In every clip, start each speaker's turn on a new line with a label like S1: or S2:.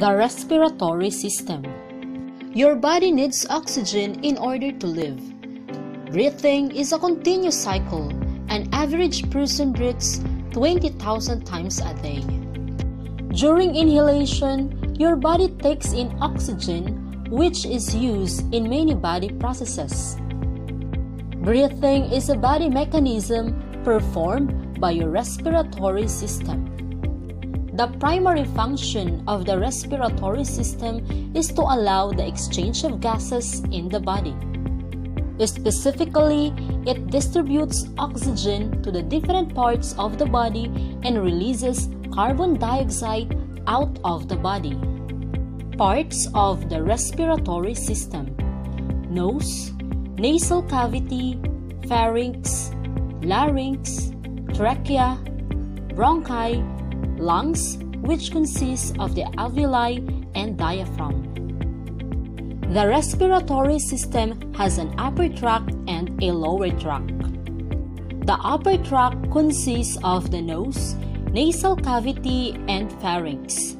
S1: The respiratory system. Your body needs oxygen in order to live. Breathing is a continuous cycle. An average person breathes 20,000 times a day. During inhalation, your body takes in oxygen, which is used in many body processes. Breathing is a body mechanism performed by your respiratory system. The primary function of the respiratory system is to allow the exchange of gases in the body. Specifically, it distributes oxygen to the different parts of the body and releases carbon dioxide out of the body. Parts of the respiratory system nose, nasal cavity, pharynx, larynx, trachea, bronchi, lungs, which consists of the alveoli and diaphragm. The respiratory system has an upper tract and a lower tract. The upper tract consists of the nose, nasal cavity, and pharynx.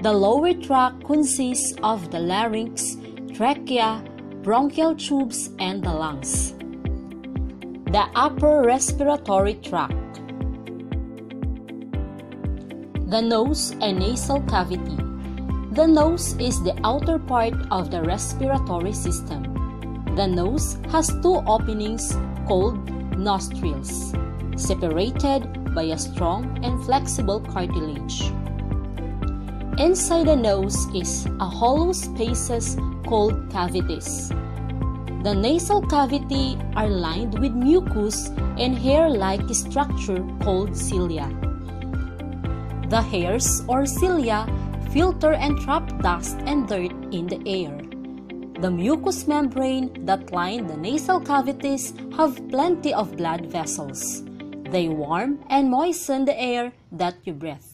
S1: The lower tract consists of the larynx, trachea, bronchial tubes, and the lungs. The upper respiratory tract. The nose and nasal cavity. The nose is the outer part of the respiratory system. The nose has two openings called nostrils, separated by a strong and flexible cartilage. Inside the nose is a hollow spaces called cavities. The nasal cavity are lined with mucus and hair-like structure called cilia. The hairs or cilia filter and trap dust and dirt in the air. The mucous membrane that line the nasal cavities have plenty of blood vessels. They warm and moisten the air that you breathe.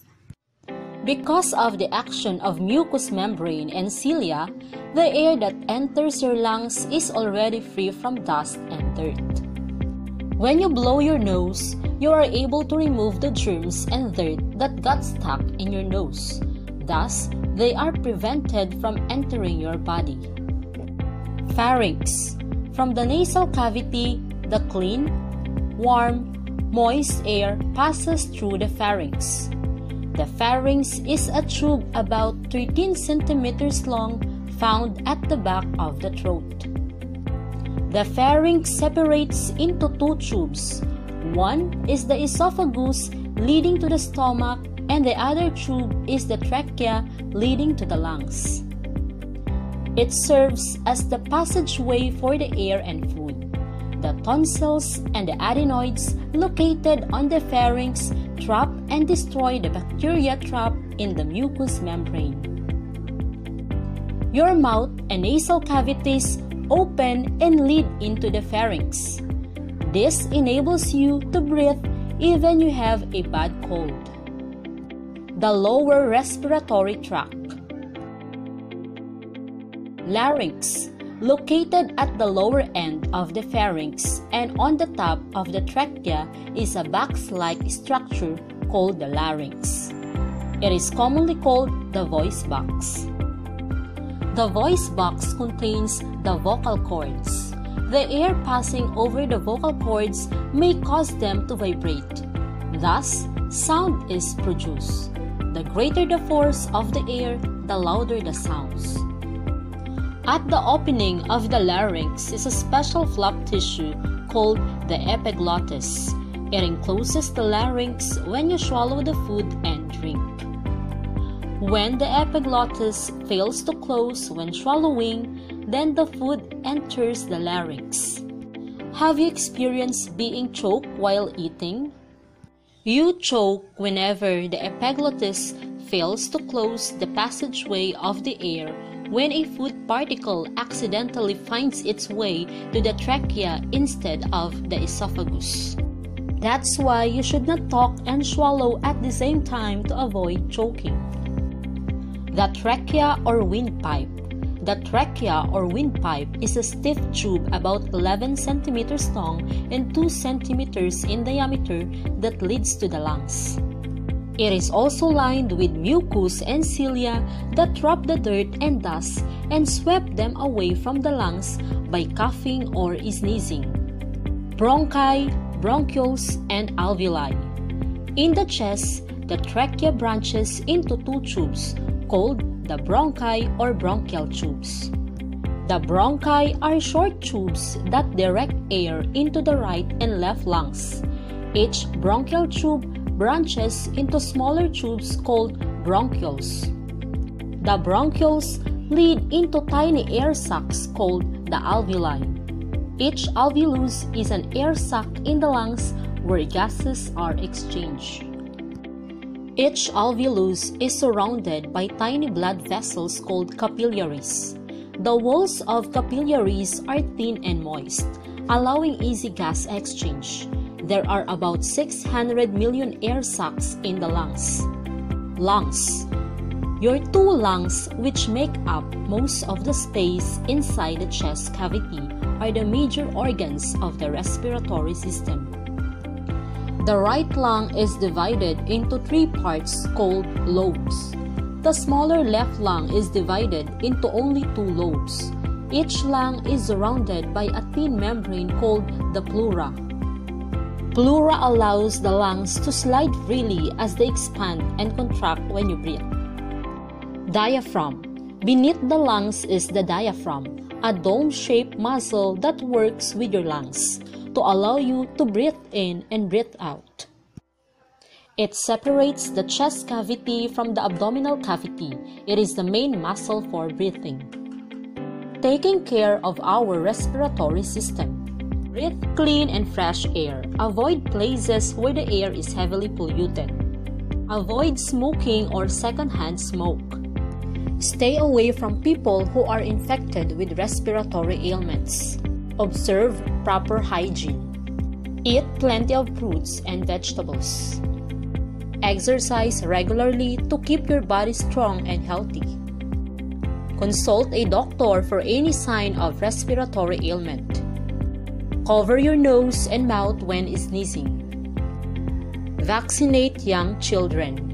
S1: Because of the action of mucous membrane and cilia, the air that enters your lungs is already free from dust and dirt. When you blow your nose, you are able to remove the germs and dirt that got stuck in your nose. Thus, they are prevented from entering your body. Pharynx. From the nasal cavity, the clean, warm, moist air passes through the pharynx. The pharynx is a tube about 13 centimeters long found at the back of the throat. The pharynx separates into two tubes. One is the esophagus leading to the stomach and the other tube is the trachea leading to the lungs. It serves as the passageway for the air and food. The tonsils and the adenoids located on the pharynx trap and destroy the bacteria trapped in the mucous membrane. Your mouth and nasal cavities open and lead into the pharynx. This enables you to breathe even you have a bad cold. The lower respiratory tract. Larynx, located at the lower end of the pharynx and on the top of the trachea, is a box-like structure called the larynx. It is commonly called the voice box. The voice box contains the vocal cords. The air passing over the vocal cords may cause them to vibrate. Thus, sound is produced. The greater the force of the air, the louder the sounds. At the opening of the larynx is a special flap tissue called the epiglottis. It encloses the larynx when you swallow the food and drink. When the epiglottis fails to close when swallowing, then the food enters the larynx. Have you experienced being choked while eating? You choke whenever the epiglottis fails to close the passageway of the air when a food particle accidentally finds its way to the trachea instead of the esophagus. That's why you should not talk and swallow at the same time to avoid choking. The trachea or windpipe. The trachea or windpipe is a stiff tube about 11 centimeters long and 2 centimeters in diameter that leads to the lungs. It is also lined with mucus and cilia that trap the dirt and dust and sweep them away from the lungs by coughing or sneezing. Bronchi, bronchioles, and alveoli. In the chest, the trachea branches into two tubes called the bronchi or bronchial tubes. The bronchi are short tubes that direct air into the right and left lungs. Each bronchial tube branches into smaller tubes called bronchioles. The bronchioles lead into tiny air sacs called the alveoli. Each alveolus is an air sac in the lungs where gases are exchanged. Each alveolus is surrounded by tiny blood vessels called capillaries. The walls of capillaries are thin and moist, allowing easy gas exchange. There are about 600 million air sacs in the lungs. Lungs. Your two lungs, which make up most of the space inside the chest cavity, are the major organs of the respiratory system. The right lung is divided into three parts called lobes. The smaller left lung is divided into only two lobes. Each lung is surrounded by a thin membrane called the pleura. Pleura allows the lungs to slide freely as they expand and contract when you breathe. Diaphragm. Beneath the lungs is the diaphragm, a dome shaped muscle that works with your lungs to allow you to breathe in and breathe out. It separates the chest cavity from the abdominal cavity. It is the main muscle for breathing. Taking care of our respiratory system. Breathe clean and fresh air. Avoid places where the air is heavily polluted. Avoid smoking or secondhand smoke. Stay away from people who are infected with respiratory ailments. Observe proper hygiene. Eat plenty of fruits and vegetables. Exercise regularly to keep your body strong and healthy. Consult a doctor for any sign of respiratory ailment. Cover your nose and mouth when sneezing. Vaccinate young children.